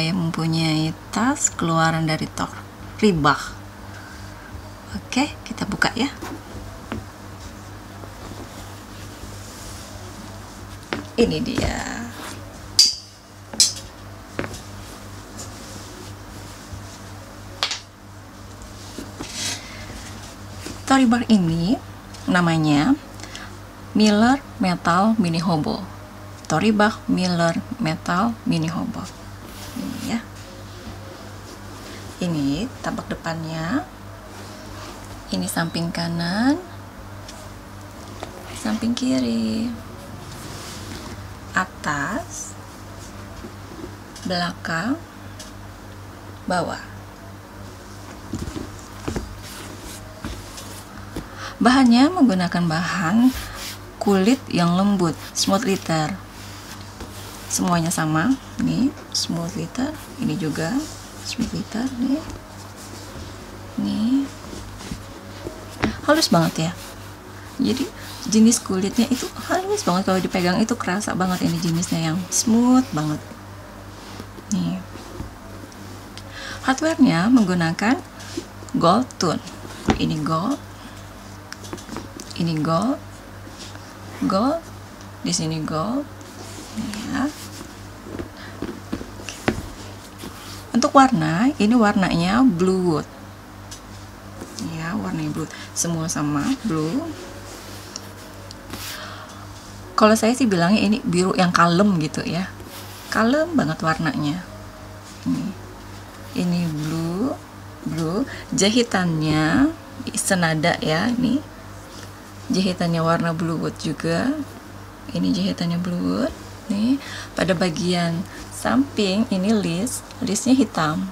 saya mempunyai tas keluaran dari Tor Ribach. Oke, kita buka ya. Ini dia. Tory Bar ini namanya Miller Metal Mini Hobo. Tory Bar Miller Metal Mini Hobo. Ini tampak depannya. Ini samping kanan. Samping kiri. Atas. Belakang. Bawah. Bahannya menggunakan bahan kulit yang lembut, smooth litter. Semuanya sama, nih smooth litter, ini juga litter, nih, nih. Halus banget ya. Jadi jenis kulitnya itu halus banget. Kalau dipegang itu kerasa banget ini jenisnya yang smooth banget. Nih, hardwarenya menggunakan gold tone. Ini gold, ini gold. Gold. Di sini gold. Ya untuk warna ini warnanya blue. Wood ya warnanya blue. Semua sama blue. Kalau saya sih bilangnya ini biru yang kalem gitu ya. Kalem banget warnanya. Ini. Ini blue blue. Jahitannya senada ya ini. Jahitannya warna blue wood juga. Ini jahitannya blue wood nih. Pada bagian samping ini list listnya hitam.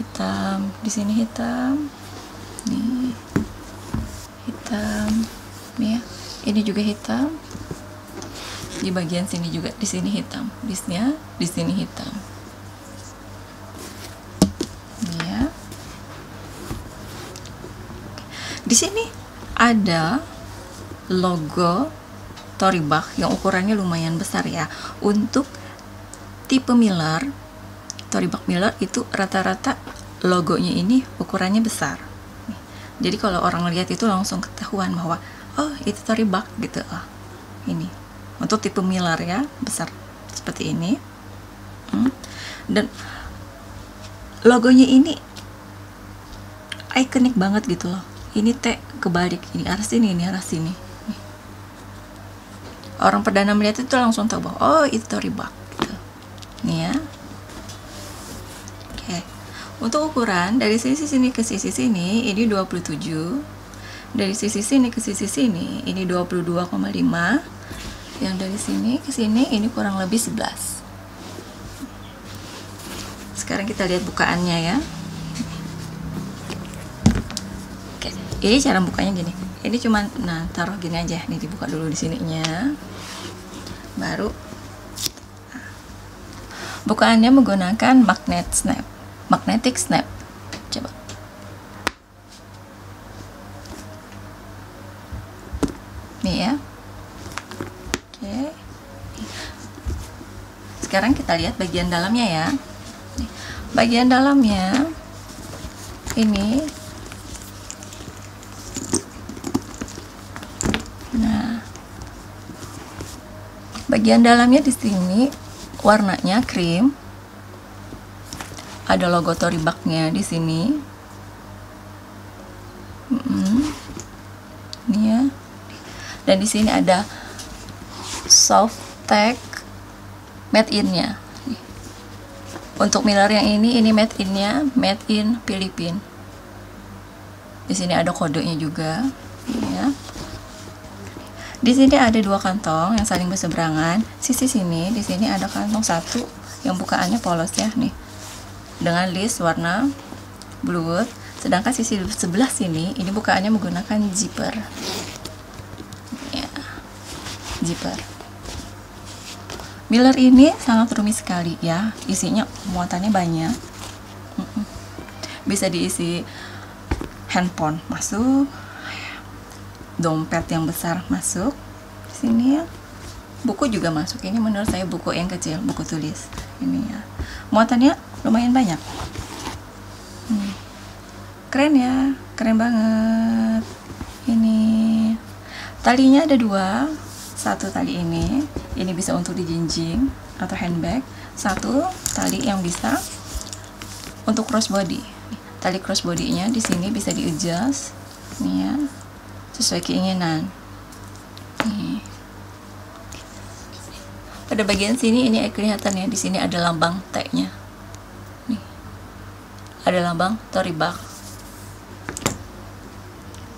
Hitam di sini hitam. Nih. Hitam. Nih ya. Ini juga hitam. Di bagian sini juga di sini hitam. Listnya di sini hitam. Nih ya. Di sini ada logo Toribach yang ukurannya lumayan besar ya. Untuk tipe Miller Toribach Miller itu rata-rata logonya ini ukurannya besar. Jadi kalau orang lihat itu langsung ketahuan bahwa oh itu Toribach gitu. Oh, ini. Untuk tipe Miller ya besar seperti ini. Hmm. dan logonya ini ikonik banget gitu loh. Ini T kebalik ini arah sini ini arah sini. Orang perdana melihat itu langsung tahu bahwa oh itu Toribak untuk ukuran dari sisi sini ke sisi sini ini 27 dari sisi sini ke sisi sini ini 22,5 yang dari sini ke sini ini kurang lebih 11 sekarang kita lihat bukaannya ya. Oke ini cara bukanya gini. Ini cuman nah taruh gini aja. Nih dibuka dulu di sininya. Baru. Bukaannya menggunakan magnet snap magnetic snap. Coba. Nih ya. Oke. Sekarang kita lihat bagian dalamnya ya. Bagian dalamnya ini. Bagian dalamnya di sini warnanya krim ada logo Toribaknya di sini. Ini ya. Dan di sini ada soft tag made innya. Untuk mirror yang ini ini made innya made in Filipina di sini ada kodenya juga. Ya. Di sini ada dua kantong yang saling berseberangan. Sisi sini, di sini ada kantong satu yang bukaannya polos ya nih. Dengan list warna blue. Sedangkan sisi sebelah sini ini bukaannya menggunakan zipper. Ya. Zipper. Miller ini sangat rumit sekali ya. Isinya muatannya banyak. Bisa diisi handphone masuk, dompet yang besar masuk sini ya buku juga masuk ini menurut saya buku yang kecil buku tulis ini ya muatannya lumayan banyak. Hmm. keren ya keren banget. Ini talinya ada dua. Satu tali ini ini bisa untuk dijinjing atau handbag. Satu tali yang bisa untuk crossbody tali crossbody-nya di sini bisa di adjust nih ya sesuai keinginan. Pada bagian sini ini kelihatan ya di sini ada lambang T-nya ada lambang? Toribak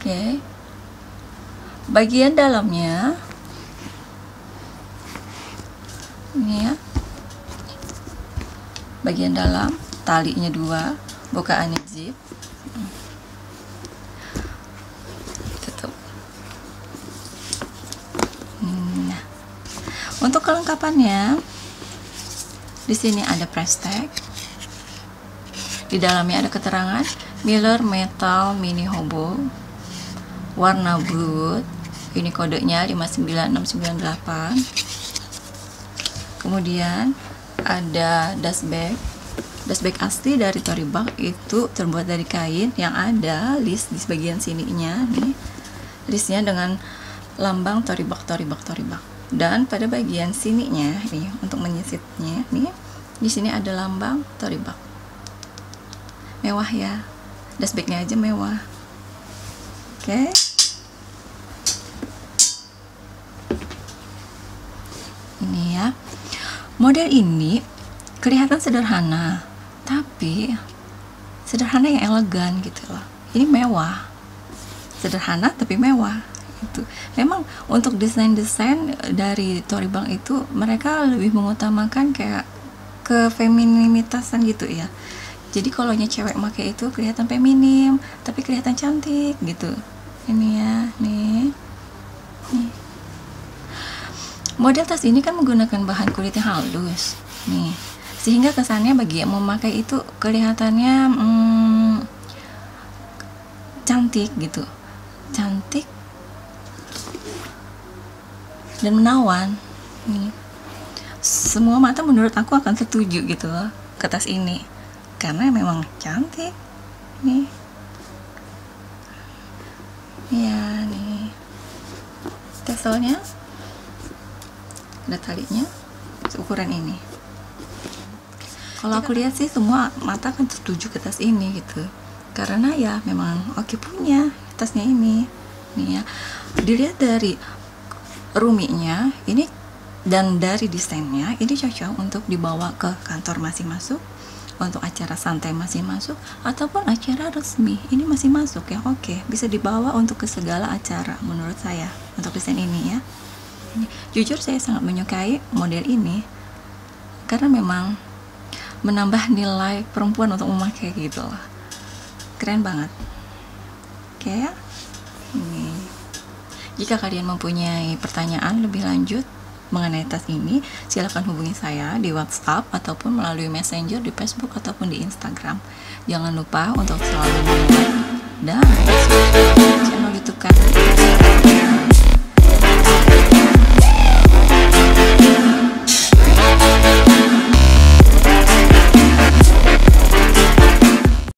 oke. Bagian dalamnya. Ini ya. Bagian dalam talinya dua bukaannya zip. Tutup. Nah. Untuk kelengkapannya di sini ada press tag di dalamnya ada keterangan Miller Metal Mini Hobo warna blue ini kodenya 59698 kemudian ada dust bag. Dustbag asli dari Toribak itu terbuat dari kain yang ada list di bagian sininya nih. Listnya dengan lambang Toribak Toribak Toribak dan pada bagian sininya nih untuk menyisitnya nih di sini ada lambang Toribak mewah ya. Dustbagnya aja mewah. Oke. Okay. ini ya. Model ini kelihatan sederhana tapi sederhana yang elegan gitu loh. Ini mewah. Sederhana tapi mewah itu memang untuk desain-desain dari Tory Bank itu mereka lebih mengutamakan kayak ke femininitasan gitu ya jadi kalau cewek make itu kelihatan feminim tapi kelihatan cantik gitu. Ini ya nih. Nih. Model tas ini kan menggunakan bahan kulit yang halus nih. Sehingga kesannya bagi yang memakai itu kelihatannya hmm, cantik gitu. Cantik dan menawan nih. Semua mata menurut aku akan setuju gitu loh ke tas ini karena memang cantik. Nih. Ya nih. Taselnya ada talinya. Ukuran ini. Kalau aku lihat sih semua mata kan setuju ke tas ini gitu. Karena ya memang oke punya tasnya ini. Nih ya. Dilihat dari ruminya ini dan dari desainnya ini cocok untuk dibawa ke kantor masih masuk untuk acara santai masih masuk ataupun acara resmi ini masih masuk ya. Oke bisa dibawa untuk ke segala acara menurut saya untuk desain ini ya. Jujur saya sangat menyukai model ini karena memang menambah nilai perempuan untuk memakai gitu loh. Keren banget. Oke ya ini. Jika kalian mempunyai pertanyaan lebih lanjut mengenai tas ini silahkan hubungi saya di WhatsApp ataupun melalui Messenger di Facebook ataupun di Instagram. Jangan lupa untuk selalu dan channel YouTube kami